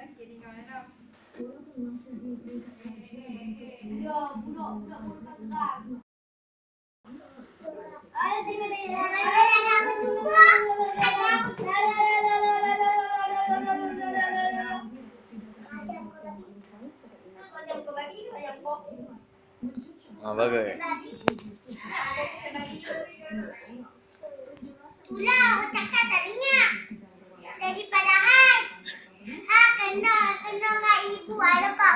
Kiri kanan. Yo, budak, budak,